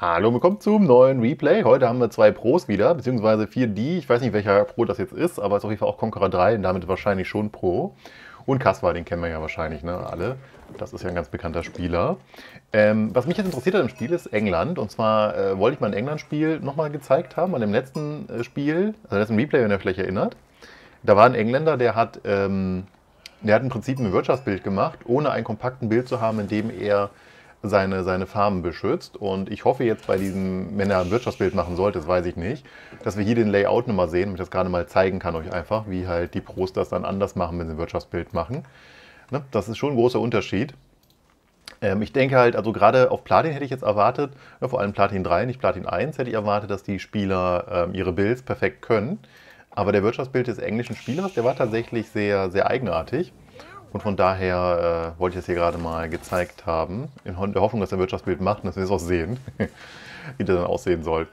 Hallo, willkommen zum neuen Replay. Heute haben wir zwei Pros wieder, beziehungsweise 4D. Ich weiß nicht, welcher Pro das jetzt ist, aber es ist auf jeden Fall auch Conqueror 3 und damit wahrscheinlich schon Pro. Und Kaswal, den kennen wir ja wahrscheinlich, ne? Alle. Das ist ja ein ganz bekannter Spieler. Ähm, was mich jetzt interessiert hat im Spiel ist England. Und zwar äh, wollte ich mal ein England-Spiel nochmal gezeigt haben, an dem letzten äh, Spiel, also letzten Replay, wenn ihr vielleicht erinnert. Da war ein Engländer, der hat, ähm, der hat im Prinzip ein Wirtschaftsbild gemacht, ohne einen kompakten Bild zu haben, in dem er seine, seine Farmen beschützt. Und ich hoffe jetzt bei diesem, wenn er ein Wirtschaftsbild machen sollte, das weiß ich nicht, dass wir hier den Layout nochmal sehen und ich das gerade mal zeigen kann euch einfach, wie halt die Pros das dann anders machen, wenn sie ein Wirtschaftsbild machen. Ne? Das ist schon ein großer Unterschied. Ähm, ich denke halt, also gerade auf Platin hätte ich jetzt erwartet, ja, vor allem Platin 3, nicht Platin 1, hätte ich erwartet, dass die Spieler ähm, ihre Builds perfekt können. Aber der Wirtschaftsbild des englischen Spielers, der war tatsächlich sehr, sehr eigenartig. Und von daher äh, wollte ich das hier gerade mal gezeigt haben, in der Hoffnung, dass der Wirtschaftsbild macht und dass wir es auch sehen, wie das dann aussehen soll.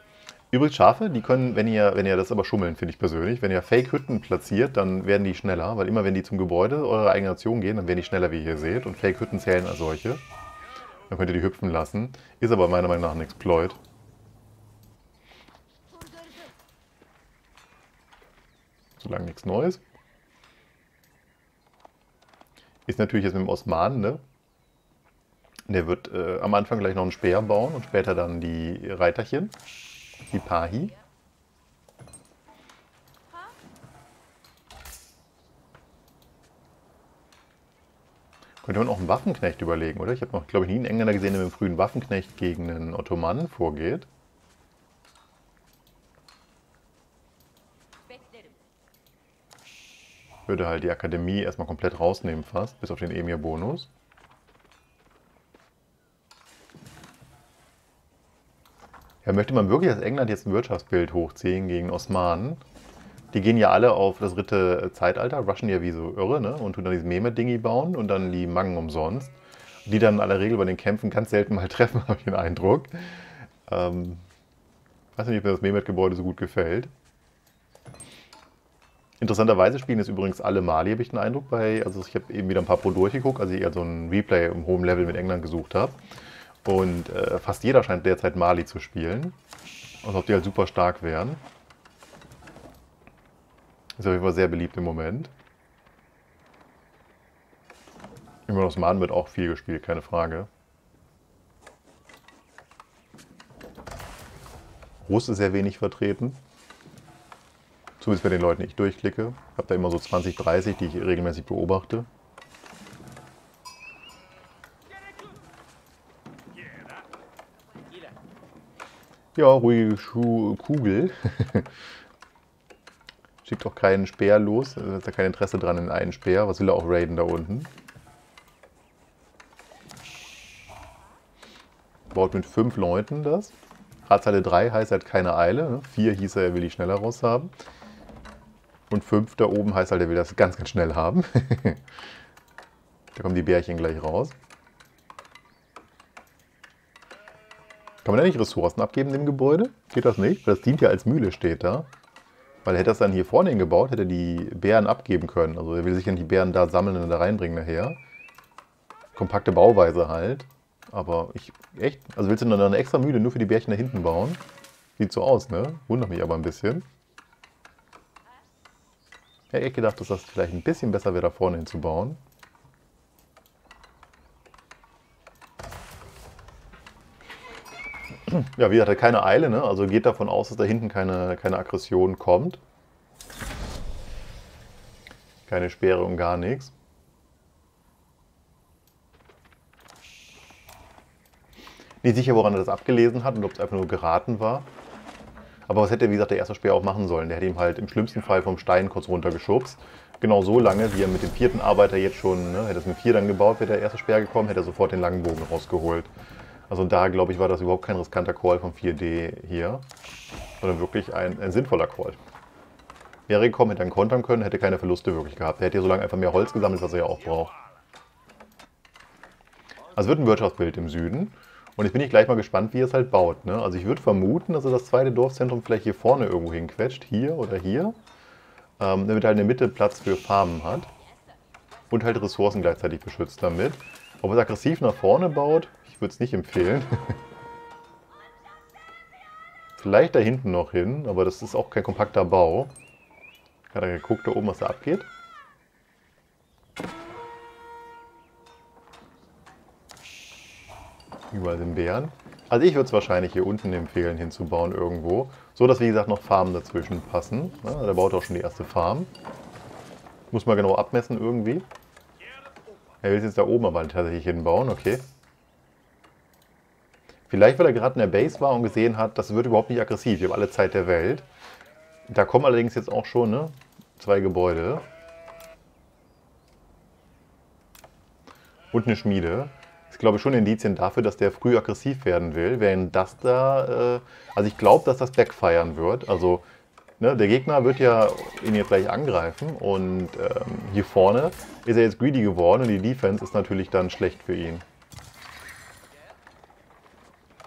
Übrigens Schafe, die können, wenn ihr, wenn ihr das aber schummeln, finde ich persönlich, wenn ihr Fake-Hütten platziert, dann werden die schneller, weil immer wenn die zum Gebäude eurer eigenen Nation gehen, dann werden die schneller, wie ihr hier seht. Und Fake-Hütten zählen als solche. Dann könnt ihr die hüpfen lassen. Ist aber meiner Meinung nach ein Exploit. Solange nichts Neues. Ist natürlich jetzt mit dem Osman, ne? Der wird äh, am Anfang gleich noch einen Speer bauen und später dann die Reiterchen, die Pahi. Könnte man auch einen Waffenknecht überlegen, oder? Ich habe noch, glaube ich, nie einen Engländer gesehen, der mit einem frühen Waffenknecht gegen einen Ottomanen vorgeht. Würde halt die Akademie erstmal komplett rausnehmen fast, bis auf den Emir-Bonus. Ja, möchte man wirklich als England jetzt ein Wirtschaftsbild hochziehen gegen Osmanen? Die gehen ja alle auf das dritte Zeitalter, rushen ja wie so irre, ne? Und tun dann dieses Mehmet-Dingi bauen und dann die Mangen umsonst. Die dann in aller Regel bei den Kämpfen ganz selten mal treffen, habe ich den Eindruck. Ähm, weiß nicht, ob mir das Mehmet-Gebäude so gut gefällt. Interessanterweise spielen jetzt übrigens alle Mali, habe ich den Eindruck, bei, also ich habe eben wieder ein paar Pro durchgeguckt, als ich eher so ein Replay im hohen Level mit England gesucht habe. Und äh, fast jeder scheint derzeit Mali zu spielen. Als ob die halt super stark wären. Ist auf jeden Fall sehr beliebt im Moment. Immer Osmanen wird auch viel gespielt, keine Frage. Russ ist sehr wenig vertreten. Zumindest bei den Leuten, die ich durchklicke. Ich habe da immer so 20, 30, die ich regelmäßig beobachte. Ja, ruhige Schuh Kugel. Schickt auch keinen Speer los. Da ist ja kein Interesse dran in einen Speer. Was will er auch raiden da unten? Baut mit fünf Leuten das. Radzeile 3 heißt, hat keine Eile. 4 hieß er, er will die schneller raus haben. Und 5 da oben heißt halt, er will das ganz, ganz schnell haben. da kommen die Bärchen gleich raus. Kann man da nicht Ressourcen abgeben im Gebäude? Geht das nicht? Weil das dient ja als Mühle, steht da. Weil hätte er es dann hier vorne hingebaut, hätte er die Bären abgeben können. Also er will sich dann die Bären da sammeln und da reinbringen nachher. Kompakte Bauweise halt. Aber ich, echt? Also willst du dann eine extra Mühle nur für die Bärchen da hinten bauen? Sieht so aus, ne? Wundert mich aber ein bisschen. Ich hätte gedacht, dass das vielleicht ein bisschen besser wäre, da vorne hinzubauen. Ja, wie gesagt, keine Eile, ne? also geht davon aus, dass da hinten keine, keine Aggression kommt. Keine Speere und gar nichts. Nicht sicher, woran er das abgelesen hat und ob es einfach nur geraten war. Aber was hätte, wie gesagt, der erste Speer auch machen sollen? Der hätte ihm halt im schlimmsten Fall vom Stein kurz runtergeschubst. Genau so lange, wie er mit dem vierten Arbeiter jetzt schon, ne, hätte es mit vier dann gebaut, wäre der erste Speer gekommen, hätte er sofort den langen Bogen rausgeholt. Also da, glaube ich, war das überhaupt kein riskanter Call vom 4D hier, sondern wirklich ein, ein sinnvoller Call. Wäre gekommen, hätte er kontern können, hätte keine Verluste wirklich gehabt. Er hätte hier so lange einfach mehr Holz gesammelt, was er ja auch braucht. Also wird ein Wirtschaftsbild im Süden. Und jetzt bin ich gleich mal gespannt, wie er es halt baut. Ne? Also ich würde vermuten, dass er das zweite Dorfzentrum vielleicht hier vorne irgendwo hinquetscht, hier oder hier, ähm, damit halt in der Mitte Platz für Farmen hat und halt Ressourcen gleichzeitig beschützt damit. Ob er es aggressiv nach vorne baut, ich würde es nicht empfehlen. vielleicht da hinten noch hin, aber das ist auch kein kompakter Bau. Hat er geguckt da oben, was da abgeht? Überall sind Bären. Also ich würde es wahrscheinlich hier unten empfehlen, hinzubauen irgendwo. So, dass wie gesagt noch Farmen dazwischen passen. Ja, der baut auch schon die erste Farm. Muss man genau abmessen irgendwie. Er will es jetzt da oben aber tatsächlich hinbauen, okay. Vielleicht, weil er gerade in der Base war und gesehen hat, das wird überhaupt nicht aggressiv. Wir haben alle Zeit der Welt. Da kommen allerdings jetzt auch schon ne, zwei Gebäude. Und eine Schmiede. Ist, glaube ich, schon Indizien dafür, dass der früh aggressiv werden will. Während das da... Äh, also ich glaube, dass das backfiren wird. Also ne, der Gegner wird ja ihn jetzt gleich angreifen. Und ähm, hier vorne ist er jetzt greedy geworden. Und die Defense ist natürlich dann schlecht für ihn.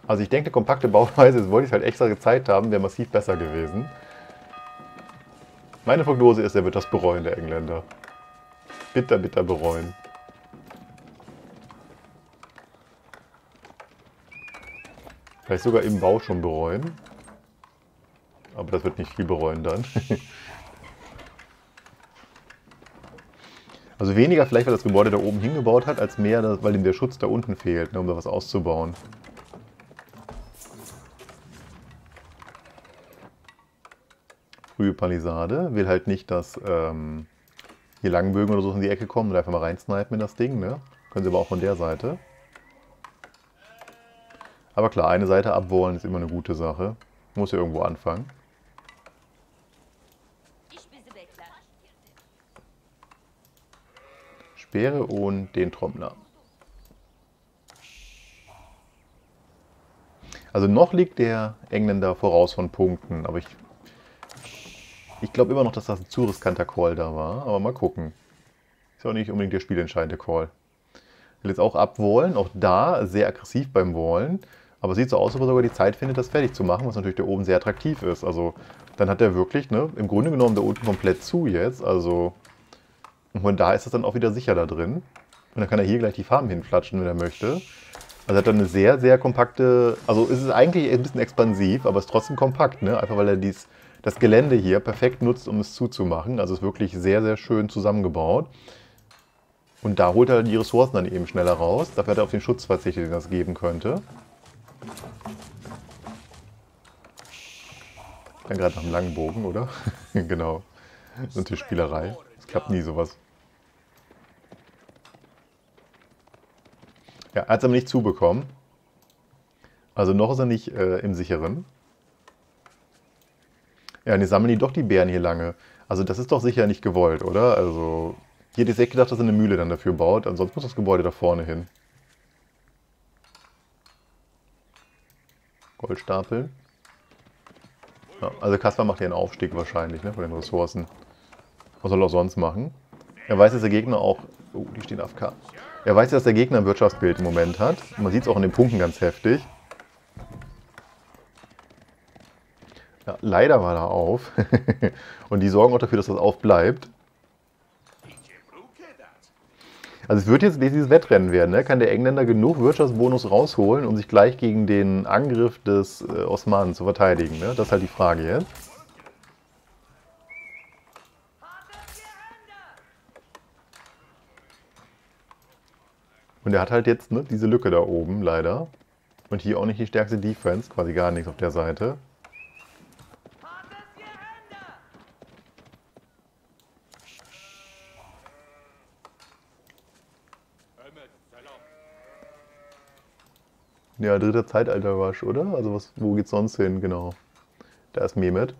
Also ich denke, kompakte Bauweise, das wollte ich halt extra gezeigt haben, wäre massiv besser gewesen. Meine Prognose ist, er wird das bereuen, der Engländer. Bitter, bitter bereuen. Vielleicht sogar im Bau schon bereuen. Aber das wird nicht viel bereuen dann. also weniger vielleicht, weil das Gebäude da oben hingebaut hat, als mehr, weil ihm der Schutz da unten fehlt, ne, um da was auszubauen. frühe Palisade. Will halt nicht, dass ähm, hier Langbögen oder so in die Ecke kommen und einfach mal reinsnipen in das Ding. Ne? Können sie aber auch von der Seite. Aber klar, eine Seite abwollen ist immer eine gute Sache. Muss ja irgendwo anfangen. Speere und den Trommler. Also noch liegt der Engländer voraus von Punkten, aber ich ich glaube immer noch, dass das ein zu riskanter Call da war, aber mal gucken. Ist ja auch nicht unbedingt der spielentscheidende Call. Will jetzt auch abwollen, auch da sehr aggressiv beim Wollen. Aber sieht so aus, ob er sogar die Zeit findet, das fertig zu machen, was natürlich da oben sehr attraktiv ist. Also dann hat er wirklich, ne, im Grunde genommen da unten komplett zu jetzt. Also und da ist es dann auch wieder sicher da drin. Und dann kann er hier gleich die Farben hinflatschen, wenn er möchte. Also hat er eine sehr, sehr kompakte, also ist es eigentlich ein bisschen expansiv, aber ist trotzdem kompakt, ne? Einfach weil er dies, das Gelände hier perfekt nutzt, um es zuzumachen. Also ist wirklich sehr, sehr schön zusammengebaut. Und da holt er die Ressourcen dann eben schneller raus. Dafür hat er auf den Schutz verzichtet, den das geben könnte. Dann gerade nach einem langen Bogen, oder? genau. So eine Tischspielerei. Es klappt nie sowas. Ja, er hat es aber nicht zubekommen. Also noch ist er nicht äh, im Sicheren. Ja, die sammeln die doch die Bären hier lange. Also das ist doch sicher nicht gewollt, oder? Also hier hätte ich echt gedacht, dass er eine Mühle dann dafür baut. Ansonsten muss das Gebäude da vorne hin. Goldstapel. Ja, also Kaspar macht hier einen Aufstieg wahrscheinlich, ne, von den Ressourcen. Was soll er sonst machen? Er weiß, dass der Gegner auch... Oh, die stehen AFK. Er weiß, dass der Gegner ein Wirtschaftsbild im Moment hat. Man sieht es auch in den Punkten ganz heftig. Ja, leider war er auf. Und die sorgen auch dafür, dass das aufbleibt. Also es wird jetzt dieses Wettrennen werden. Ne? Kann der Engländer genug Wirtschaftsbonus rausholen, um sich gleich gegen den Angriff des äh, Osmanen zu verteidigen? Ne? Das ist halt die Frage jetzt. Und er hat halt jetzt ne, diese Lücke da oben, leider. Und hier auch nicht die stärkste Defense, quasi gar nichts auf der Seite. Ja, dritter Zeitalter-Rush, oder? Also was, wo geht's sonst hin? Genau. Da ist Mehmet.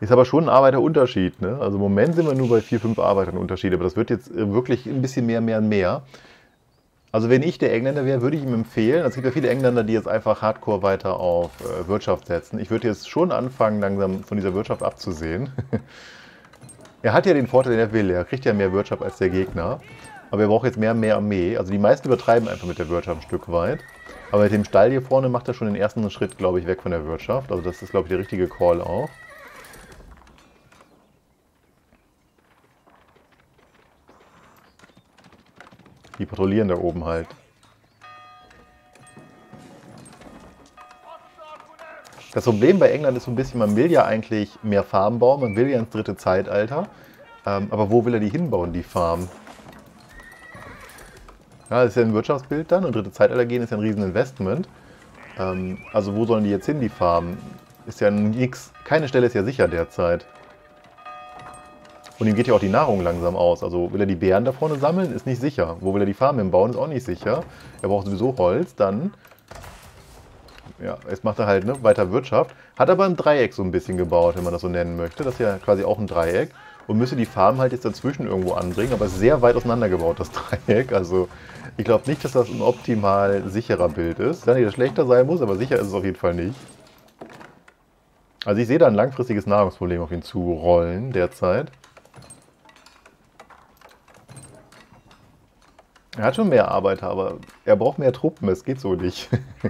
Ist aber schon ein Arbeiterunterschied. Ne? Also im Moment sind wir nur bei vier, fünf Arbeitern Unterschied, aber das wird jetzt äh, wirklich ein bisschen mehr, mehr und mehr. Also wenn ich der Engländer wäre, würde ich ihm empfehlen, es gibt ja viele Engländer, die jetzt einfach hardcore weiter auf äh, Wirtschaft setzen. Ich würde jetzt schon anfangen, langsam von dieser Wirtschaft abzusehen. er hat ja den Vorteil, den er will. Er kriegt ja mehr Wirtschaft als der Gegner. Aber er braucht jetzt mehr, mehr Armee. Also die meisten übertreiben einfach mit der Wirtschaft ein Stück weit. Aber mit dem Stall hier vorne macht er schon den ersten Schritt, glaube ich, weg von der Wirtschaft. Also das ist, glaube ich, der richtige Call auch. Die patrouillieren da oben halt. Das Problem bei England ist so ein bisschen, man will ja eigentlich mehr Farmen bauen, man will ja ins dritte Zeitalter. Ähm, aber wo will er die hinbauen, die Farm? Ja, das ist ja ein Wirtschaftsbild dann und dritte Zeitalter gehen ist ja ein riesen Investment. Ähm, also wo sollen die jetzt hin, die Farmen? Ist ja nix, keine Stelle ist ja sicher derzeit. Und ihm geht ja auch die Nahrung langsam aus. Also will er die Beeren da vorne sammeln, ist nicht sicher. Wo will er die Farm hinbauen, ist auch nicht sicher. Er braucht sowieso Holz, dann... Ja, jetzt macht er halt ne, weiter Wirtschaft. Hat aber ein Dreieck so ein bisschen gebaut, wenn man das so nennen möchte. Das ist ja quasi auch ein Dreieck. Und müsste die Farm halt jetzt dazwischen irgendwo anbringen, aber sehr weit auseinander gebaut, das Dreieck. Also ich glaube nicht, dass das ein optimal sicherer Bild ist. Ja, nicht, das schlechter sein muss, aber sicher ist es auf jeden Fall nicht. Also ich sehe da ein langfristiges Nahrungsproblem auf ihn zurollen derzeit. Er hat schon mehr Arbeiter, aber er braucht mehr Truppen. Es geht so nicht.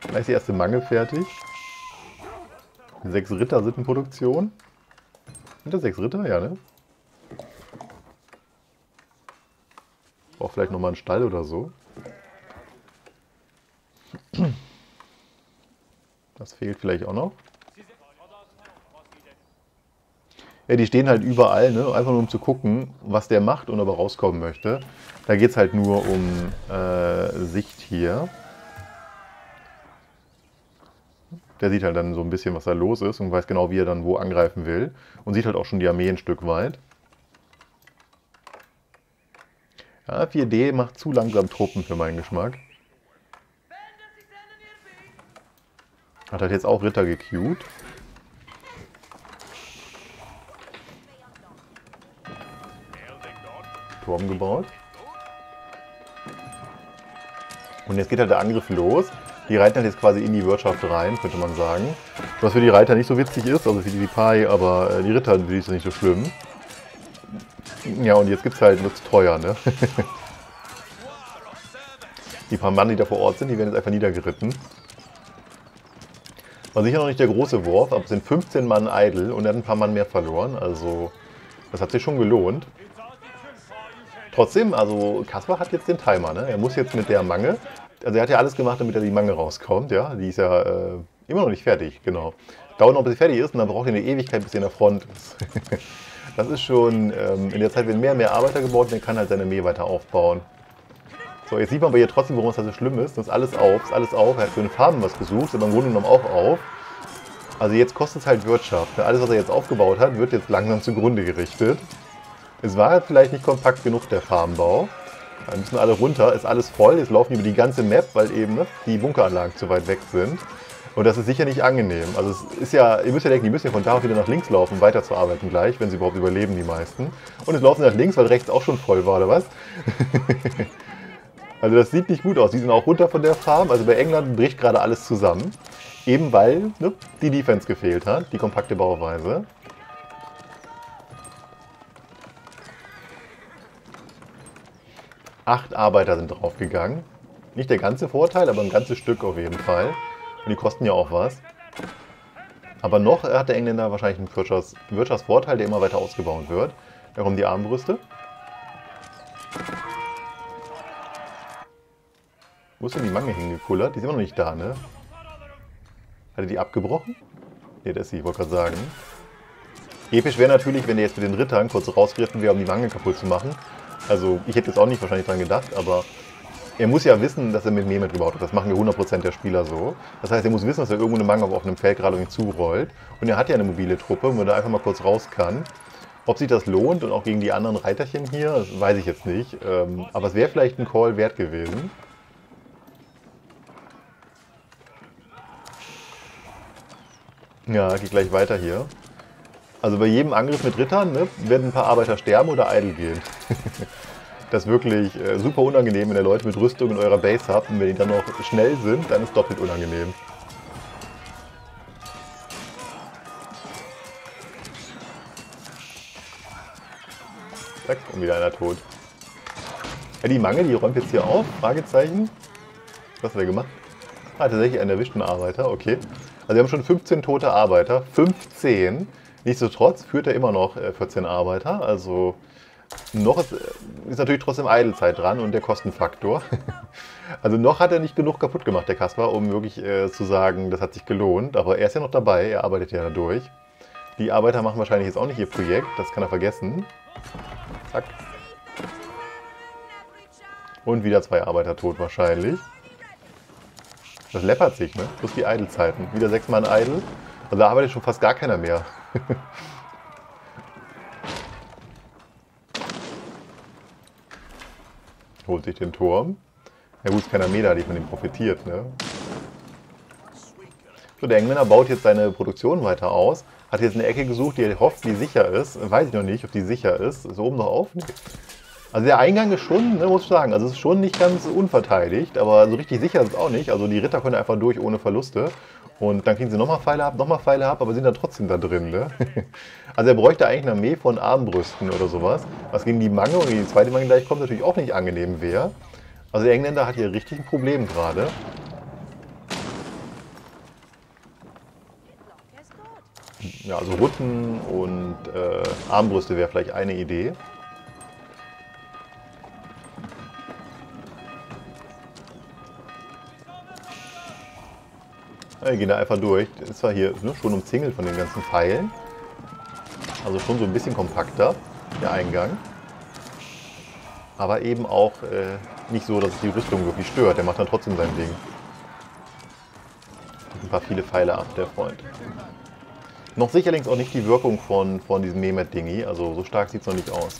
Gleich ist die erste Mangel fertig. Sechs Ritter sind in Produktion. Sind das sechs Ritter? Ja, ne? Braucht vielleicht nochmal einen Stall oder so. Das fehlt vielleicht auch noch. Ja, die stehen halt überall, ne? einfach nur um zu gucken, was der macht und ob er rauskommen möchte. Da geht es halt nur um äh, Sicht hier. Der sieht halt dann so ein bisschen, was da los ist und weiß genau, wie er dann wo angreifen will. Und sieht halt auch schon die Armee ein Stück weit. Ja, 4D macht zu langsam Truppen für meinen Geschmack. Hat halt jetzt auch Ritter gequeued. Turm gebaut. Und jetzt geht halt der Angriff los. Die reiten halt jetzt quasi in die Wirtschaft rein, könnte man sagen. Was für die Reiter nicht so witzig ist, also für die Vipai, aber äh, die Ritter die ist nicht so schlimm. Ja, und jetzt gibt es halt zu teuer, ne? die paar Mann, die da vor Ort sind, die werden jetzt einfach niedergeritten. War sicher noch nicht der große Wurf, aber es sind 15 Mann idle und er hat ein paar Mann mehr verloren. Also, das hat sich schon gelohnt. Trotzdem, also Kaspar hat jetzt den Timer, ne? Er muss jetzt mit der Mange, also er hat ja alles gemacht, damit er die Mange rauskommt, ja? Die ist ja äh, immer noch nicht fertig, genau. Dauert noch, bis sie fertig ist und dann braucht er eine Ewigkeit, bis sie in der Front ist. das ist schon, ähm, in der Zeit werden mehr und mehr Arbeiter gebaut und er kann halt seine Armee weiter aufbauen. So, jetzt sieht man aber hier trotzdem, warum es halt so schlimm ist. Das ist alles auf, ist alles auf. Er hat für den Farben was gesucht, aber im Grunde genommen auch auf. Also jetzt kostet es halt Wirtschaft. Alles, was er jetzt aufgebaut hat, wird jetzt langsam zugrunde gerichtet. Es war halt vielleicht nicht kompakt genug, der Farmbau. Da müssen alle runter, ist alles voll. Jetzt laufen die über die ganze Map, weil eben ne, die Bunkeranlagen zu weit weg sind. Und das ist sicher nicht angenehm. Also es ist ja, ihr müsst ja denken, die müssen ja von da wieder nach links laufen, weiter zu arbeiten gleich, wenn sie überhaupt überleben, die meisten. Und jetzt laufen sie nach links, weil rechts auch schon voll war, oder was? also das sieht nicht gut aus. Die sind auch runter von der Farm. Also bei England bricht gerade alles zusammen. Eben weil ne, die Defense gefehlt hat, die kompakte Bauweise. Acht Arbeiter sind draufgegangen. Nicht der ganze Vorteil, aber ein ganzes Stück auf jeden Fall. Und die kosten ja auch was. Aber noch hat der Engländer wahrscheinlich einen Wirtschafts Wirtschaftsvorteil, der immer weiter ausgebaut wird. Da kommen die Armbrüste. Wo ist denn die Mange hingekullert? Die ist immer noch nicht da, ne? Hat er die abgebrochen? Ne, das ist sie, ich wollte gerade sagen. Episch wäre natürlich, wenn er jetzt mit den Rittern kurz rausgriffen wäre, um die Mange kaputt zu machen. Also ich hätte jetzt auch nicht wahrscheinlich dran gedacht, aber er muss ja wissen, dass er mit mir mitgebaut hat. Das machen ja 100% der Spieler so. Das heißt, er muss wissen, dass er irgendwo eine Manga auf einem Feld gerade irgendwie zurollt. Und er hat ja eine mobile Truppe, wo er einfach mal kurz raus kann. Ob sich das lohnt und auch gegen die anderen Reiterchen hier, weiß ich jetzt nicht. Ähm, aber es wäre vielleicht ein Call wert gewesen. Ja, geht gleich weiter hier. Also bei jedem Angriff mit Rittern ne, werden ein paar Arbeiter sterben oder idle gehen. das ist wirklich äh, super unangenehm, wenn ihr Leute mit Rüstung in eurer Base habt und wenn die dann noch schnell sind, dann ist es doppelt unangenehm. Zack, und wieder einer tot. Ja, die Mangel, die räumt jetzt hier auf, Fragezeichen. Was hat er gemacht? Ah, tatsächlich einen erwischten Arbeiter, okay. Also wir haben schon 15 tote Arbeiter, 15. Nichtsdestotrotz führt er immer noch 14 äh, Arbeiter, also Noch ist, ist natürlich trotzdem Eidelzeit dran und der Kostenfaktor. Also noch hat er nicht genug kaputt gemacht, der Kaspar, um wirklich äh, zu sagen, das hat sich gelohnt. Aber er ist ja noch dabei, er arbeitet ja durch. Die Arbeiter machen wahrscheinlich jetzt auch nicht ihr Projekt, das kann er vergessen. Zack. Und wieder zwei Arbeiter tot wahrscheinlich. Das läppert sich, ne? Plus die Eidelzeiten. Wieder sechs Mann Eidel. Also da arbeitet schon fast gar keiner mehr. Holt sich den Turm. Ja gut, ist keiner mehr da, die von dem profitiert, ne? So, der Engländer baut jetzt seine Produktion weiter aus. Hat jetzt eine Ecke gesucht, die er hofft, die sicher ist. Weiß ich noch nicht, ob die sicher ist. Ist oben noch auf? Nee. Also der Eingang ist schon, ne, muss ich sagen, also es ist schon nicht ganz unverteidigt, aber so richtig sicher ist es auch nicht. Also die Ritter können einfach durch ohne Verluste. Und dann kriegen sie nochmal Pfeile ab, nochmal Pfeile ab, aber sind dann trotzdem da drin. Ne? Also er bräuchte eigentlich eine Armee von Armbrüsten oder sowas, was gegen die Mange und die zweite Mange gleich kommt natürlich auch nicht angenehm wäre. Also der Engländer hat hier richtig ein Problem gerade. Ja, also Rutten und äh, Armbrüste wäre vielleicht eine Idee. Wir gehen da einfach durch. Ist zwar hier ne, schon umzingelt von den ganzen Pfeilen. Also schon so ein bisschen kompakter, der Eingang. Aber eben auch äh, nicht so, dass es die Rüstung wirklich stört. Der macht dann trotzdem sein Ding. Ein paar viele Pfeile ab, der Freund. Noch sicherlich auch nicht die Wirkung von, von diesem Mehmet-Dingi. Also so stark sieht es noch nicht aus.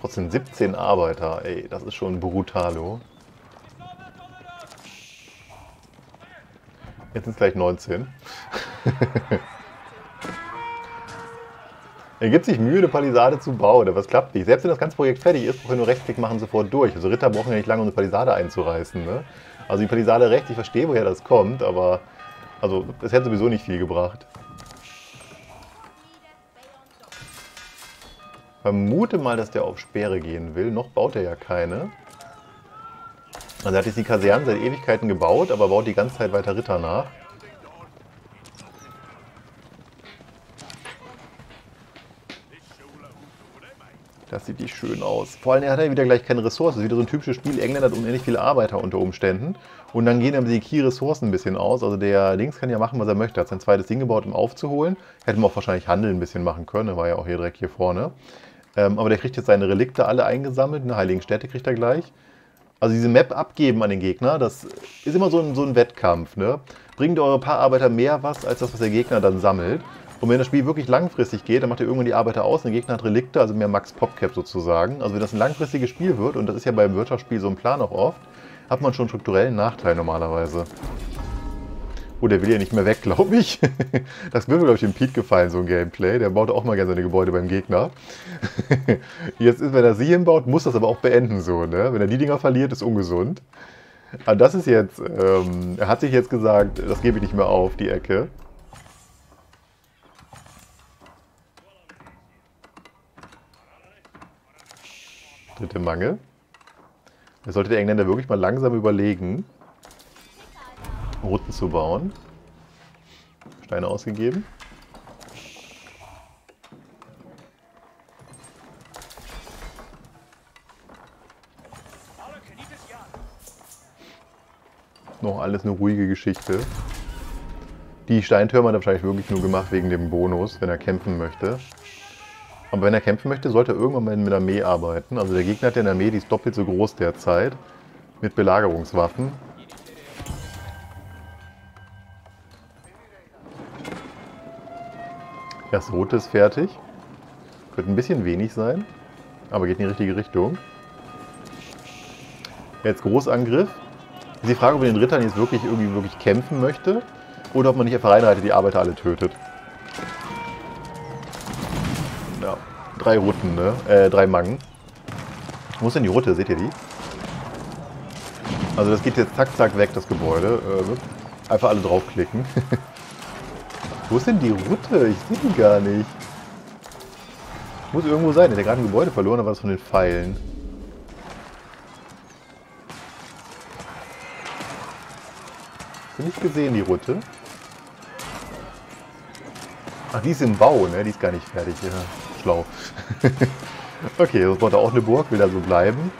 Trotzdem 17 Arbeiter. Ey, das ist schon brutalo. Jetzt sind es gleich 19. er gibt sich Mühe, eine Palisade zu bauen, aber es klappt nicht. Selbst wenn das ganze Projekt fertig ist, brauchen wir nur Rechtsklick machen sofort durch. Also Ritter brauchen ja nicht lange, um eine Palisade einzureißen. Ne? Also die Palisade rechts, ich verstehe, woher das kommt, aber also es hätte sowieso nicht viel gebracht. Vermute mal, dass der auf Speere gehen will. Noch baut er ja keine. Also er hat jetzt die Kasernen seit Ewigkeiten gebaut, aber baut die ganze Zeit weiter Ritter nach. Das sieht nicht schön aus. Vor allem, er hat ja wieder gleich keine Ressourcen. Das ist wieder so ein typisches Spiel. England hat unendlich viele Arbeiter unter Umständen. Und dann gehen aber die Key-Ressourcen ein bisschen aus. Also der Links kann ja machen, was er möchte. Er hat sein zweites Ding gebaut, um aufzuholen. Hätte man auch wahrscheinlich Handel ein bisschen machen können. Er war ja auch hier direkt hier vorne. Ähm, aber der kriegt jetzt seine Relikte alle eingesammelt. Eine Heiligen Städte kriegt er gleich. Also diese Map abgeben an den Gegner, das ist immer so ein, so ein Wettkampf. Ne? Bringt eure paar Arbeiter mehr was, als das, was der Gegner dann sammelt. Und wenn das Spiel wirklich langfristig geht, dann macht ihr irgendwann die Arbeiter aus und der Gegner hat Relikte, also mehr Max Popcap sozusagen. Also wenn das ein langfristiges Spiel wird, und das ist ja beim Wirtschaftsspiel so ein Plan auch oft, hat man schon strukturellen Nachteil normalerweise. Oh, der will ja nicht mehr weg, glaube ich. Das würde, glaube ich, dem Pete gefallen, so ein Gameplay. Der baut auch mal gerne seine Gebäude beim Gegner. Jetzt ist, wenn er sie hinbaut, muss das aber auch beenden so, ne? Wenn er die Dinger verliert, ist ungesund. Aber das ist jetzt, ähm, er hat sich jetzt gesagt, das gebe ich nicht mehr auf, die Ecke. Dritte Mangel. Da sollte der Engländer wirklich mal langsam überlegen, Routen zu bauen. Steine ausgegeben. Noch alles eine ruhige Geschichte. Die Steintürme hat er wahrscheinlich wirklich nur gemacht wegen dem Bonus, wenn er kämpfen möchte. Aber wenn er kämpfen möchte, sollte er irgendwann mal mit Armee arbeiten. Also der Gegner hat ja eine Armee, die ist doppelt so groß derzeit. Mit Belagerungswaffen. Das rote ist fertig. Könnte ein bisschen wenig sein, aber geht in die richtige Richtung. Jetzt Großangriff. Ist die Frage, ob man den Rittern jetzt wirklich irgendwie wirklich kämpfen möchte oder ob man nicht einfach reinreitet, die Arbeiter alle tötet. Ja, drei Rutten, ne? Äh, drei Mangen. Wo ist denn die Route? Seht ihr die? Also das geht jetzt zack, zack weg, das Gebäude. Äh, einfach alle draufklicken. Wo ist denn die Route? Ich sehe die gar nicht. Muss irgendwo sein. Der hat gerade ein Gebäude verloren, aber was von den Pfeilen. Bin ich gesehen, die Route. Ach, die ist im Bau, ne? Die ist gar nicht fertig. Ja, schlau. Okay, das wollte auch eine Burg, will da so bleiben.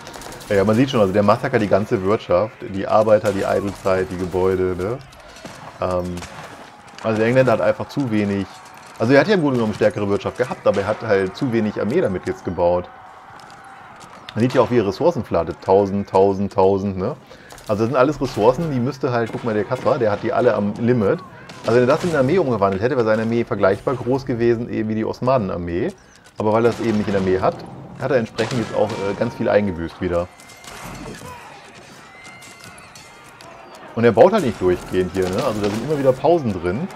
Ja, man sieht schon, also der Massaker die ganze Wirtschaft, die Arbeiter, die Eidelzeit, die Gebäude. Ne? Ähm, also der Engländer hat einfach zu wenig, also er hat ja im Grunde genommen stärkere Wirtschaft gehabt, aber er hat halt zu wenig Armee damit jetzt gebaut. Man sieht ja auch, wie er Ressourcen flattet. 1000, 1000, 1000, ne? Also das sind alles Ressourcen, die müsste halt, guck mal, der Kasper, der hat die alle am Limit. Also wenn er das in eine Armee umgewandelt hätte, wäre seine Armee vergleichbar groß gewesen eben wie die Osmanenarmee. Aber weil er es eben nicht in der Armee hat, hat er entsprechend jetzt auch äh, ganz viel eingebüßt wieder. Und er baut halt nicht durchgehend hier, ne? Also da sind immer wieder Pausen drin.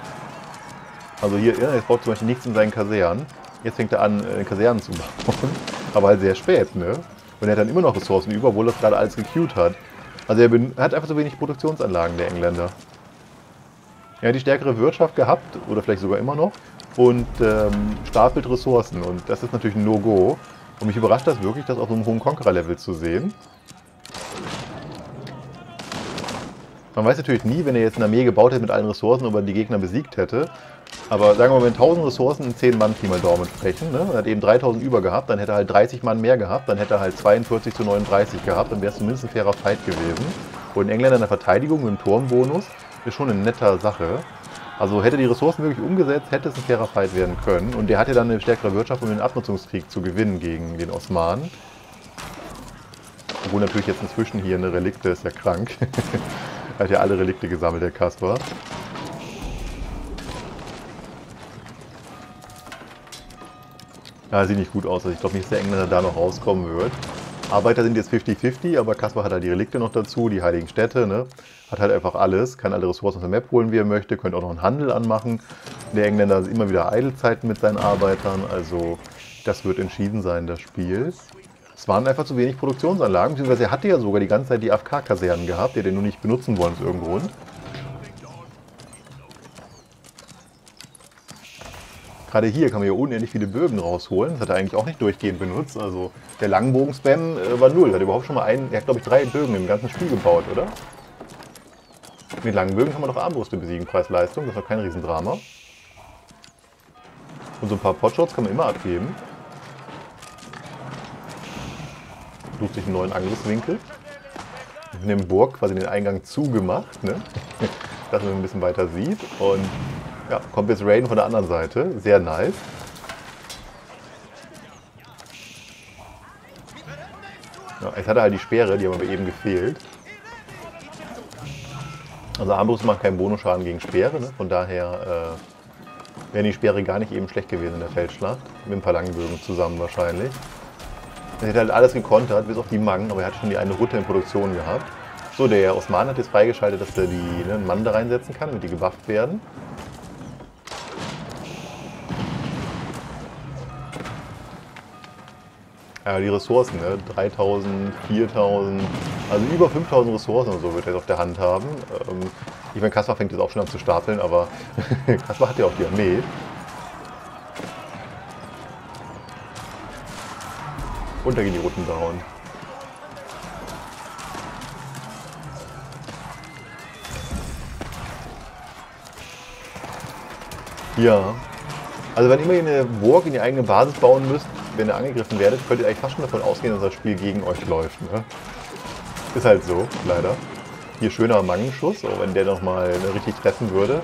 Also hier, ja, jetzt baut zum Beispiel nichts in seinen Kasernen. Jetzt fängt er an, äh, Kasernen zu bauen. Aber halt sehr spät, ne? Und er hat dann immer noch Ressourcen über, obwohl er das gerade alles gequeued hat. Also er hat einfach so wenig Produktionsanlagen, der Engländer. Er hat die stärkere Wirtschaft gehabt, oder vielleicht sogar immer noch, und ähm, stapelt Ressourcen. Und das ist natürlich ein No-Go. Und mich überrascht das wirklich, das auf so einem hohen Conqueror-Level zu sehen. Man weiß natürlich nie, wenn er jetzt eine Armee gebaut hätte mit allen Ressourcen, ob er die Gegner besiegt hätte. Aber sagen wir mal, wenn 1000 Ressourcen in 10 Mann Pi mal Daumen sprechen, ne? er hat eben 3000 über gehabt, dann hätte er halt 30 Mann mehr gehabt, dann hätte er halt 42 zu 39 gehabt, dann wäre es zumindest ein fairer Fight gewesen. Und Engländer in der Verteidigung mit einem Turmbonus ist schon eine nette Sache. Also hätte die Ressourcen wirklich umgesetzt, hätte es ein fairer Fight werden können. Und der hatte dann eine stärkere Wirtschaft, um den Abnutzungskrieg zu gewinnen gegen den Osmanen. Obwohl natürlich jetzt inzwischen hier eine Relikte ist ja krank. er hat ja alle Relikte gesammelt, der Kaspar. Ja, sieht nicht gut aus. Also ich glaube nicht, dass der Engländer da noch rauskommen wird. Arbeiter sind jetzt 50-50, aber Kaspar hat halt die Relikte noch dazu, die heiligen Städte, ne? Hat halt einfach alles, kann alle Ressourcen aus der Map holen, wie er möchte, könnte auch noch einen Handel anmachen. Der Engländer hat immer wieder Eidelzeiten mit seinen Arbeitern, also das wird entschieden sein, das Spiel. Es waren einfach zu wenig Produktionsanlagen, beziehungsweise er hatte ja sogar die ganze Zeit die AFK-Kasernen gehabt, die er den nur nicht benutzen wollen aus irgendeinem Grund. Gerade hier kann man ja unendlich viele Bögen rausholen. Das hat er eigentlich auch nicht durchgehend benutzt. Also der Langbogen-Spam äh, war null. Er hat überhaupt schon mal einen, er hat glaube ich drei Bögen im ganzen Spiel gebaut, oder? Mit langen Bögen kann man doch Armbrüste besiegen, Preis-Leistung. Das ist doch kein Riesendrama. Und so ein paar Potshots kann man immer abgeben. Sucht sich einen neuen Angriffswinkel. In dem Burg quasi den Eingang zugemacht, ne? dass man ein bisschen weiter sieht. Und ja, kommt jetzt Rain von der anderen Seite. Sehr nice. Ja, jetzt hat er halt die Speere, die haben aber eben gefehlt. Also Armbrust macht keinen Bonusschaden gegen Speere, ne? von daher äh, wären die Speere gar nicht eben schlecht gewesen in der Feldschlacht. Mit ein paar Langenbögen zusammen wahrscheinlich. Er hätte halt alles gekontert, bis auf die Mangen, aber er hat schon die eine Route in Produktion gehabt. So, der Osman hat jetzt freigeschaltet, dass er die ne, einen Mann da reinsetzen kann, damit die gewafft werden. Ja, die Ressourcen, ne? 3000, 4000, also über 5000 Ressourcen und so wird er jetzt auf der Hand haben. Ähm, ich meine, Kaspar fängt jetzt auch schon an zu stapeln, aber Kaspar hat ja auch die Armee. Und da gehen die Routen down. Ja. Also wenn immer ihr eine Burg in die eigene Basis bauen müsst, wenn ihr angegriffen werdet, könnt ihr eigentlich fast schon davon ausgehen, dass das Spiel gegen euch läuft. Ne? Ist halt so, leider. Hier schöner Mangenschuss, auch wenn der nochmal richtig treffen würde.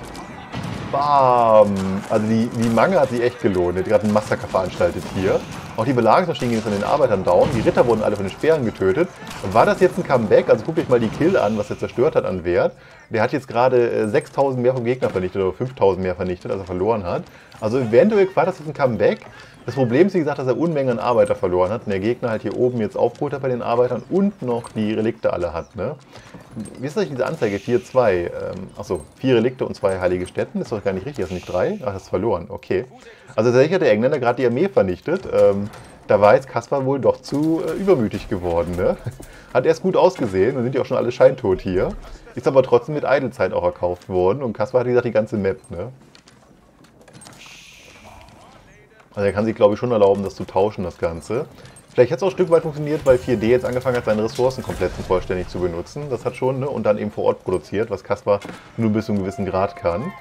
Bam! Also die, die Mange hat sich echt gelohnt. Die hat gerade ein Massaker veranstaltet hier. Auch die Belagerungsmaschinen gehen von den Arbeitern down. Die Ritter wurden alle von den Speeren getötet. War das jetzt ein Comeback? Also guckt euch mal die Kill an, was er zerstört hat an Wert. Der hat jetzt gerade 6000 äh, mehr vom Gegner vernichtet oder 5000 mehr vernichtet, als er verloren hat. Also eventuell war das jetzt ein Comeback. Das Problem ist, wie gesagt, dass er Unmengen an Arbeiter verloren hat und der Gegner halt hier oben jetzt aufgeholt hat bei den Arbeitern und noch die Relikte alle hat. Ne? Wie ist das diese Anzeige? 4-2. Ähm, achso, vier Relikte und zwei heilige Städten. Das ist doch gar nicht richtig, das sind nicht drei. Ach, das ist verloren. Okay. Also tatsächlich hat der Engländer gerade die Armee vernichtet. Ähm, da war jetzt Kaspar wohl doch zu äh, übermütig geworden. Ne? Hat erst gut ausgesehen und sind ja auch schon alle scheintot hier. Ist aber trotzdem mit Eidelzeit auch erkauft worden und Kaspar hat, wie gesagt, die ganze Map. Ne? Also er kann sich, glaube ich, schon erlauben, das zu tauschen, das Ganze. Vielleicht hat es auch ein Stück weit funktioniert, weil 4D jetzt angefangen hat, seine Ressourcen komplett und vollständig zu benutzen. Das hat schon, ne? Und dann eben vor Ort produziert, was Kaspar nur bis zu einem gewissen Grad kann.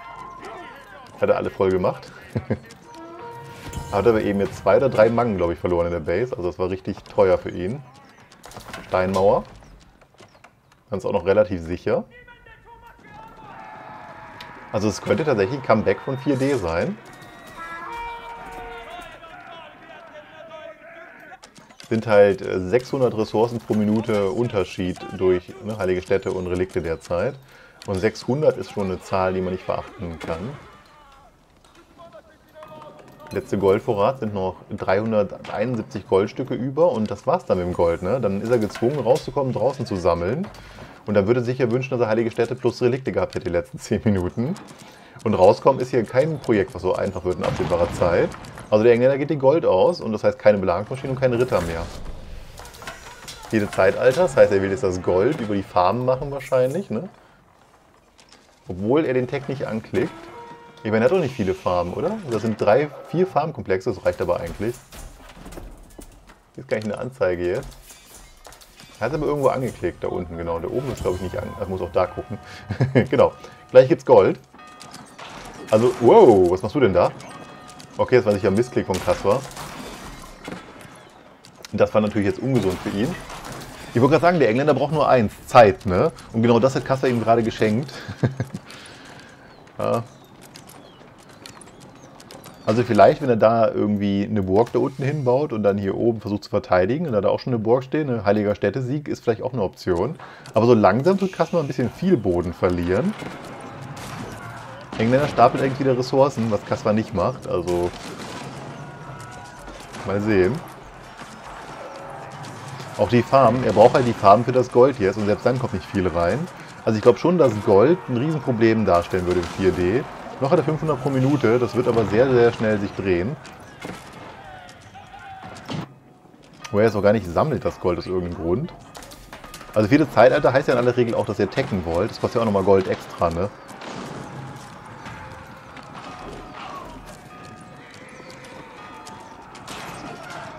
Hat er alle voll gemacht. Hat aber eben jetzt zwei oder drei Mangen, glaube ich, verloren in der Base. Also das war richtig teuer für ihn. Steinmauer. Ganz auch noch relativ sicher. Also es könnte tatsächlich ein Comeback von 4D sein. Sind halt 600 äh, Ressourcen pro Minute Unterschied durch ne, Heilige Städte und Relikte derzeit. Und 600 ist schon eine Zahl, die man nicht verachten kann. Letzte Goldvorrat sind noch 371 Goldstücke über und das war's dann mit dem Gold. Ne? Dann ist er gezwungen rauszukommen, draußen zu sammeln. Und dann würde sich ja wünschen, dass er Heilige Städte plus Relikte gehabt hätte die letzten 10 Minuten. Und rauskommen ist hier kein Projekt, was so einfach wird in absehbarer Zeit. Also der Engländer geht die Gold aus und das heißt keine Belagerungsmaschinen und keine Ritter mehr. Jede Zeitalter, das heißt er will jetzt das Gold über die Farben machen wahrscheinlich, ne? Obwohl er den Tag nicht anklickt. Ich meine, er hat doch nicht viele Farben, oder? Das sind drei, vier Farbenkomplexe, das reicht aber eigentlich. Ist gar nicht eine Anzeige jetzt. Er hat aber irgendwo angeklickt, da unten, genau. Da oben ist, glaube ich, nicht an. Ich muss auch da gucken. genau. Gleich gibt's Gold. Also, wow, was machst du denn da? Okay, das war sicher ein Missklick von Kaspar. Das war natürlich jetzt ungesund für ihn. Ich wollte gerade sagen, der Engländer braucht nur eins, Zeit, ne? Und genau das hat Kaspar ihm gerade geschenkt. ja, also vielleicht, wenn er da irgendwie eine Burg da unten hinbaut und dann hier oben versucht zu verteidigen und da auch schon eine Burg steht, ein heiliger Städtesieg, ist vielleicht auch eine Option. Aber so langsam tut Kassel ein bisschen viel Boden verlieren. Engländer stapelt eigentlich wieder Ressourcen, was Kaspar nicht macht. Also mal sehen. Auch die Farmen, er braucht halt die Farben für das Gold jetzt und selbst dann kommt nicht viel rein. Also ich glaube schon, dass Gold ein Riesenproblem darstellen würde im 4D. Noch hat er 500 pro Minute, das wird aber sehr, sehr schnell sich drehen. Wo er jetzt auch gar nicht sammelt, das Gold aus irgendeinem Grund. Also vierte Zeitalter heißt ja in aller Regel auch, dass ihr tecken wollt. Das kostet ja auch nochmal Gold extra, ne?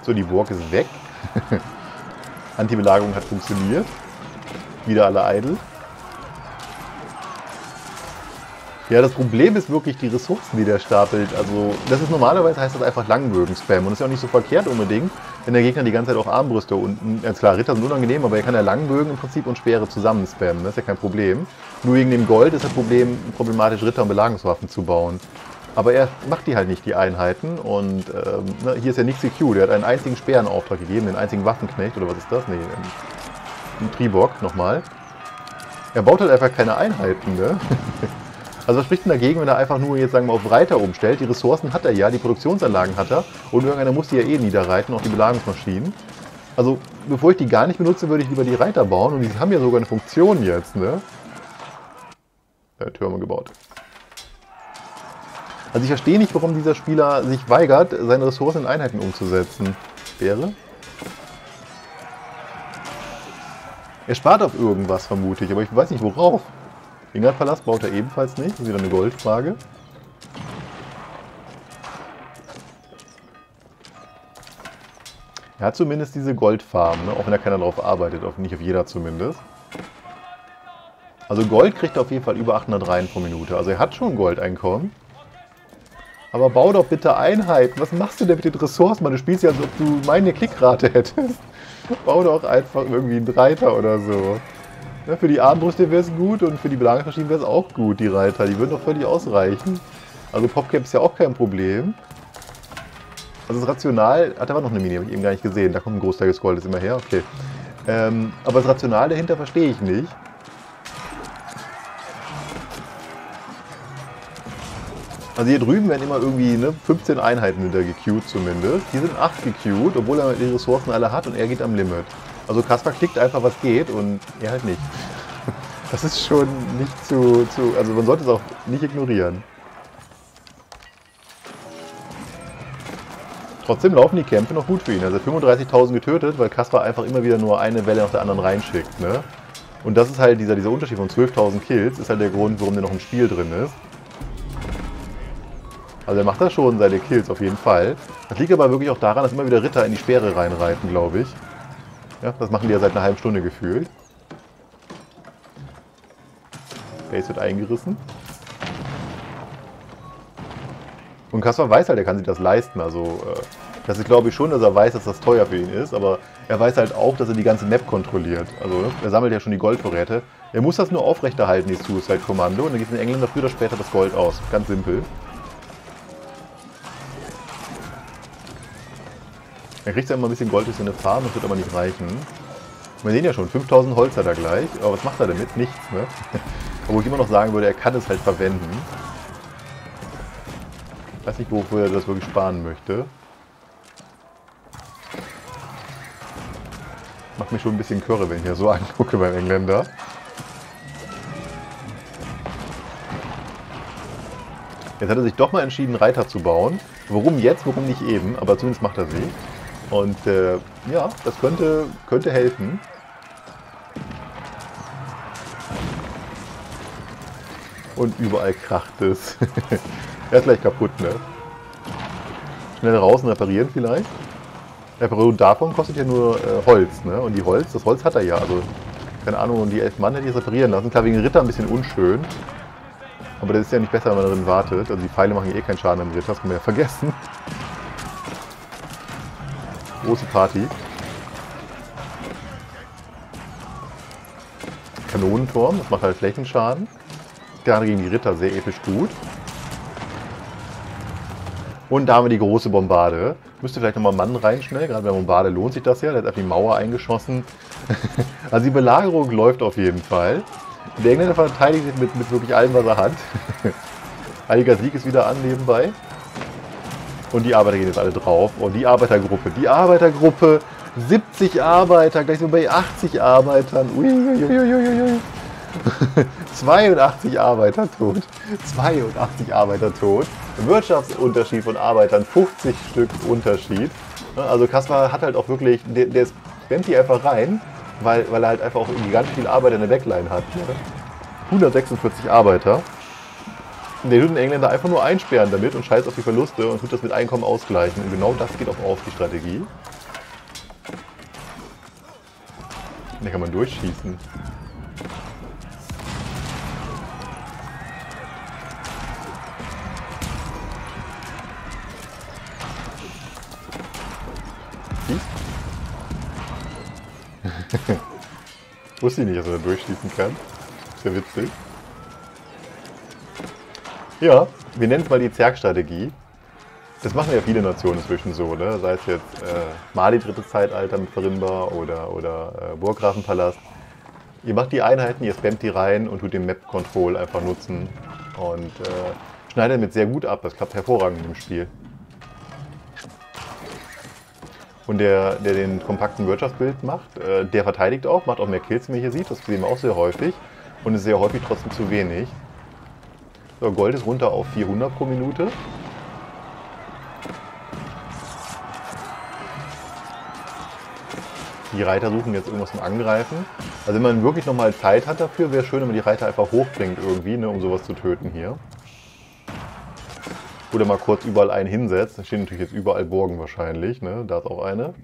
So, die Burg ist weg. Antibelagerung hat funktioniert. Wieder alle eitel. Ja, das Problem ist wirklich die Ressourcen, die der stapelt. Also, das ist normalerweise heißt das einfach Langbögen-Spam. Und das ist ja auch nicht so verkehrt unbedingt, wenn der Gegner die ganze Zeit auch Armbrüste unten. Ja, klar, Ritter sind unangenehm, aber er kann ja Langbögen im Prinzip und Speere zusammen spammen. Das ist ja kein Problem. Nur wegen dem Gold ist das Problem, problematisch Ritter und Belagungswaffen zu bauen. Aber er macht die halt nicht, die Einheiten. Und ähm, ne, hier ist ja nicht CQ. Der hat einen einzigen Speer in Auftrag gegeben, den einzigen Waffenknecht. Oder was ist das? Nee, ein Tribok nochmal. Er baut halt einfach keine Einheiten, ne? Also was spricht denn dagegen, wenn er einfach nur jetzt sagen wir auf Reiter umstellt? Die Ressourcen hat er ja, die Produktionsanlagen hat er und irgendeiner muss die ja eh niederreiten, auch die Belagungsmaschinen. Also bevor ich die gar nicht benutze, würde ich lieber die Reiter bauen und die haben ja sogar eine Funktion jetzt, ne? Ja, Türme gebaut. Also ich verstehe nicht, warum dieser Spieler sich weigert, seine Ressourcen in Einheiten umzusetzen. Wäre? Er spart auf irgendwas, vermute ich, aber ich weiß nicht worauf. Ingerpalast baut er ebenfalls nicht. Das ist wieder eine Goldfrage. Er hat zumindest diese Goldfarben, ne? auch wenn er keiner drauf arbeitet, auf, nicht auf jeder zumindest. Also Gold kriegt er auf jeden Fall über 800 Reihen pro Minute. Also er hat schon Goldeinkommen. Aber bau doch bitte Einheiten. Was machst du denn mit den Ressourcen? Du spielst ja, als ob du meine Klickrate hättest. bau doch einfach irgendwie einen Reiter oder so. Ja, für die Armbrüste wäre es gut und für die Belagerungsmaschinen wäre es auch gut, die Reiter. Die würden doch völlig ausreichen. Also Popcap ist ja auch kein Problem. Also das Rational, hat aber noch eine Mini, habe ich eben gar nicht gesehen. Da kommt ein Großteil des Goldes immer her, okay. Ähm, aber das Rational dahinter verstehe ich nicht. Also hier drüben werden immer irgendwie ne, 15 Einheiten hinter gequeued zumindest. Hier sind 8 gequeued, obwohl er die Ressourcen alle hat und er geht am Limit. Also Kaspar klickt einfach, was geht und er halt nicht. Das ist schon nicht zu, zu... Also man sollte es auch nicht ignorieren. Trotzdem laufen die Kämpfe noch gut für ihn. Also 35.000 getötet, weil Kaspar einfach immer wieder nur eine Welle nach der anderen reinschickt. Ne? Und das ist halt dieser, dieser Unterschied von 12.000 Kills, ist halt der Grund, warum der noch im Spiel drin ist. Also er macht da schon seine Kills auf jeden Fall. Das liegt aber wirklich auch daran, dass immer wieder Ritter in die Speere reinreiten, glaube ich. Ja, das machen die ja seit einer halben Stunde gefühlt. Base wird eingerissen. Und Kaspar weiß halt, er kann sich das leisten. Also, äh, das ist glaube ich schon, dass er weiß, dass das teuer für ihn ist, aber er weiß halt auch, dass er die ganze Map kontrolliert. Also, ne, er sammelt ja schon die Goldvorräte. Er muss das nur aufrechterhalten, die Suicide-Kommando, und dann geht den Engländer früher oder später das Gold aus. Ganz simpel. Er kriegt ja immer ein bisschen Gold durch seine Farm, das wird aber nicht reichen. Wir sehen ja schon, 5000 Holz hat er gleich, aber was macht er damit? Nichts, ne? Obwohl ich immer noch sagen würde, er kann es halt verwenden. Ich weiß nicht, wofür er das wirklich sparen möchte. Macht mich schon ein bisschen Körre, wenn ich hier so angucke beim Engländer. Jetzt hat er sich doch mal entschieden, Reiter zu bauen. Warum jetzt, warum nicht eben, aber zumindest macht er sie. Und äh, ja, das könnte, könnte helfen. Und überall kracht es. er ist gleich kaputt, ne? Schnell raus und reparieren vielleicht. Reparatur davon kostet ja nur äh, Holz, ne? Und die Holz, das Holz hat er ja. Also, keine Ahnung, die elf Mann hätte ich es reparieren lassen. Klar, wegen Ritter ein bisschen unschön. Aber das ist ja nicht besser, wenn man darin wartet. Also die Pfeile machen eh keinen Schaden am Ritter, das kann man ja vergessen. Große Party. Kanonenturm, das macht halt Flächenschaden. Gerade gegen die Ritter sehr episch gut. Und da haben wir die große Bombarde. Müsste vielleicht nochmal Mann rein schnell. Gerade bei Bombarde lohnt sich das ja. Der hat einfach die Mauer eingeschossen. also die Belagerung läuft auf jeden Fall. Der Engländer verteidigt sich mit, mit wirklich allem, was er hat. Heiliger Sieg ist wieder an nebenbei. Und die Arbeiter gehen jetzt alle drauf. Und die Arbeitergruppe, die Arbeitergruppe, 70 Arbeiter, gleich so bei 80 Arbeitern. Uiuiuiui. 82 Arbeiter tot. 82 Arbeiter tot. Wirtschaftsunterschied von Arbeitern, 50 Stück Unterschied. Also Kaspar hat halt auch wirklich, der, der spammt die einfach rein, weil, weil er halt einfach auch ganz viel Arbeit in der Backline hat. 146 Arbeiter. Der tut den Engländer einfach nur einsperren damit und scheißt auf die Verluste und tut das mit Einkommen ausgleichen. Und genau das geht auch auf, die Strategie. Da kann man durchschießen. Wusste ich nicht, dass er da durchschießen kann. Sehr witzig. Ja, wir nennen es mal die Zergstrategie. Das machen ja viele Nationen inzwischen so, ne? sei es jetzt äh, Mali drittes Zeitalter mit Farimba oder, oder äh, Burggrafenpalast. Ihr macht die Einheiten, ihr spammt die rein und tut den Map Control einfach nutzen und äh, schneidet damit sehr gut ab. Das klappt hervorragend im Spiel. Und der, der den kompakten Wirtschaftsbild macht, äh, der verteidigt auch, macht auch mehr Kills, wie man hier sieht. Das sehen wir auch sehr häufig. Und ist sehr häufig trotzdem zu wenig. So, Gold ist runter auf 400 pro Minute. Die Reiter suchen jetzt irgendwas zum Angreifen. Also wenn man wirklich nochmal Zeit hat dafür, wäre schön, wenn man die Reiter einfach hochbringt irgendwie, ne, um sowas zu töten hier. Oder mal kurz überall einen hinsetzt. Da stehen natürlich jetzt überall Burgen wahrscheinlich. Ne? Da ist auch eine.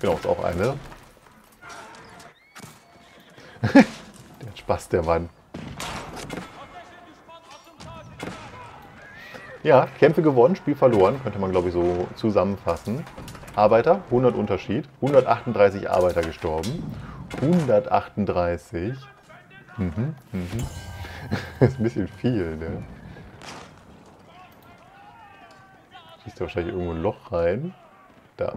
Genau, ist auch eine. der Spaß, der Mann. Ja, Kämpfe gewonnen, Spiel verloren, könnte man glaube ich so zusammenfassen. Arbeiter, 100 Unterschied, 138 Arbeiter gestorben. 138. Mhm, mhm. Das ist ein bisschen viel, ne? Schießt wahrscheinlich irgendwo ein Loch rein. Da.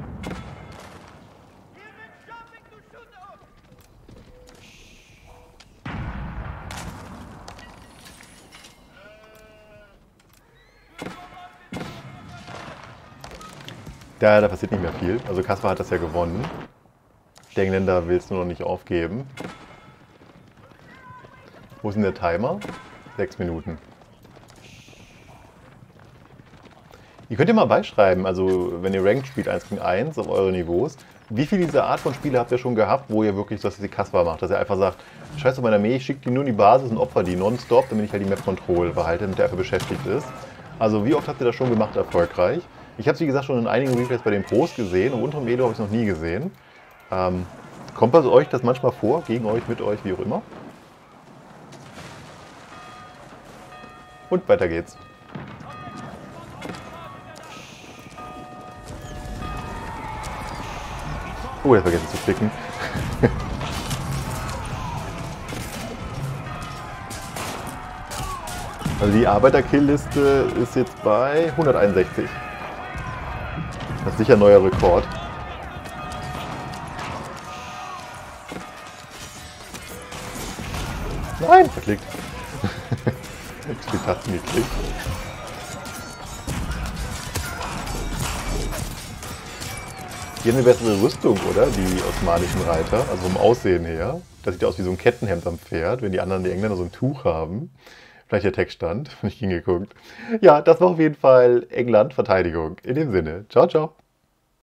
Ja, da passiert nicht mehr viel. Also Kaspar hat das ja gewonnen. Der Engländer will es nur noch nicht aufgeben. Wo ist denn der Timer? Sechs Minuten. Ihr könnt ja mal beischreiben, also wenn ihr Ranked spielt 1 gegen 1 auf eure Niveaus, wie viele dieser Art von Spiele habt ihr schon gehabt, wo ihr wirklich das wie Kaspar macht, dass ihr einfach sagt, scheiß auf meine Armee, ich schicke die nur in die Basis und opfer die nonstop, damit ich halt die Map Control behalte, damit der einfach beschäftigt ist. Also wie oft habt ihr das schon gemacht erfolgreich? Ich habe es, wie gesagt, schon in einigen Replays bei den Pros gesehen. Im unteren Elo habe ich es noch nie gesehen. Ähm, kommt bei euch das manchmal vor? Gegen euch, mit euch, wie auch immer? Und weiter geht's. Oh, ich vergessen zu klicken. also die Arbeiter-Kill-Liste ist jetzt bei 161. Das ist sicher ein neuer Rekord. Nein, verklickt. die Tasten geklickt. Die haben eine bessere Rüstung, oder? Die osmanischen Reiter, also vom Aussehen her. Das sieht aus wie so ein Kettenhemd am Pferd, wenn die anderen, die Engländer, so ein Tuch haben. Vielleicht der Text stand, wenn ich hingeguckt. Ja, das war auf jeden Fall England Verteidigung. In dem Sinne. Ciao, ciao.